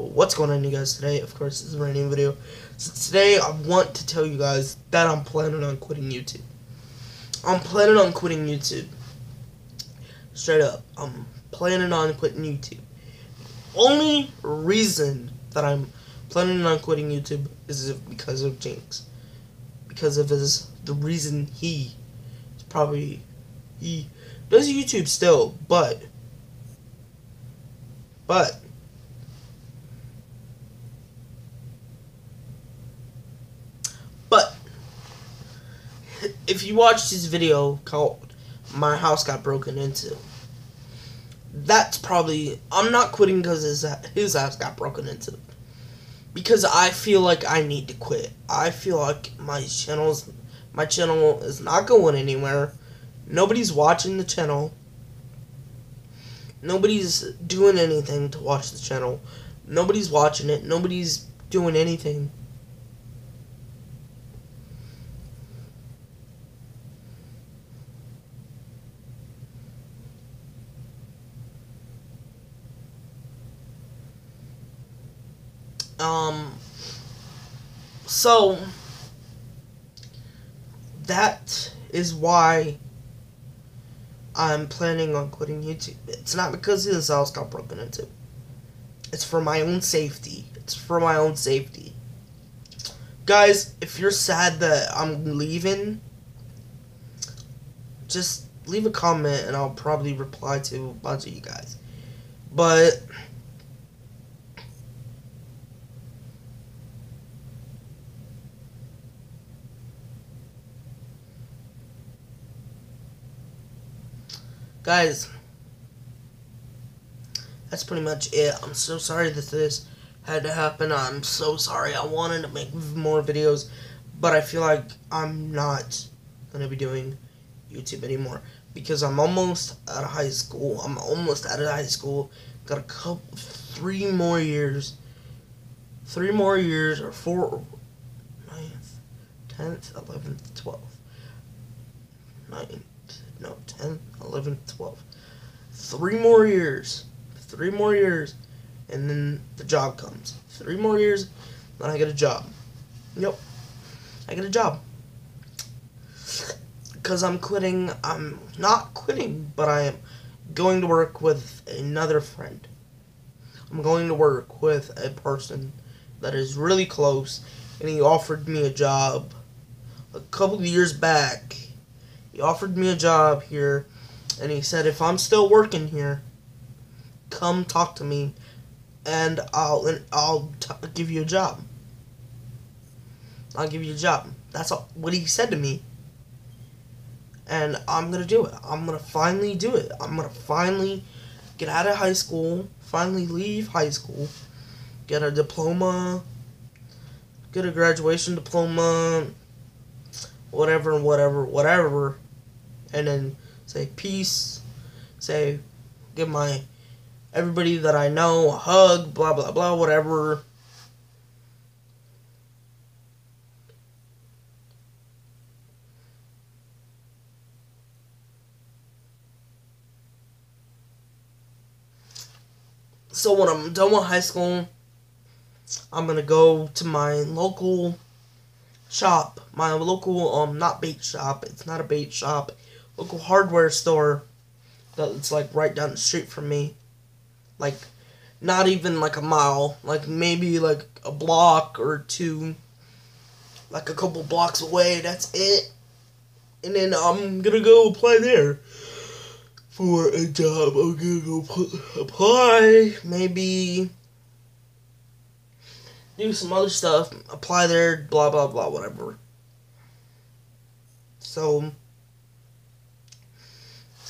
What's going on, you guys? Today, of course, this is a brand new video. So today, I want to tell you guys that I'm planning on quitting YouTube. I'm planning on quitting YouTube. Straight up, I'm planning on quitting YouTube. Only reason that I'm planning on quitting YouTube is because of Jinx. Because of his the reason he is probably he does YouTube still, but but but if you watched his video called "My House Got Broken Into," that's probably I'm not quitting because his his house got broken into. Because I feel like I need to quit. I feel like my channel's my channel is not going anywhere. Nobody's watching the channel. Nobody's doing anything to watch the channel. Nobody's watching it. Nobody's doing anything. Um, so, that is why I'm planning on quitting YouTube. It's not because his house got broken into. It's for my own safety. It's for my own safety. Guys, if you're sad that I'm leaving, just leave a comment and I'll probably reply to a bunch of you guys. But guys, that's pretty much it. I'm so sorry that this had to happen. I'm so sorry. I wanted to make more videos, but I feel like I'm not going to be doing YouTube anymore because I'm almost out of high school. I'm almost out of high school. Got a couple, three more years. Three more years or four, ninth, 10th, 11th, 12th, 9th, no, 10, 11, 12. Three more years. Three more years. And then the job comes. Three more years, then I get a job. Yep. I get a job. Because I'm quitting. I'm not quitting, but I am going to work with another friend. I'm going to work with a person that is really close, and he offered me a job a couple years back he offered me a job here, and he said if I'm still working here, come talk to me, and I'll and I'll give you a job. I'll give you a job. That's all, what he said to me. And I'm gonna do it. I'm gonna finally do it. I'm gonna finally get out of high school. Finally leave high school. Get a diploma. Get a graduation diploma whatever, whatever, whatever, and then say peace, say, give my everybody that I know a hug, blah, blah, blah, whatever. So when I'm done with high school, I'm gonna go to my local shop, my local um not bait shop. It's not a bait shop. Local hardware store that's like right down the street from me. Like not even like a mile, like maybe like a block or two. Like a couple blocks away, that's it. And then I'm gonna go apply there for a job. I'm gonna go apply, maybe do some other stuff, apply there, blah, blah, blah, whatever. So,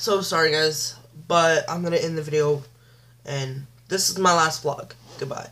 so sorry guys, but I'm to end the video, and this is my last vlog. Goodbye.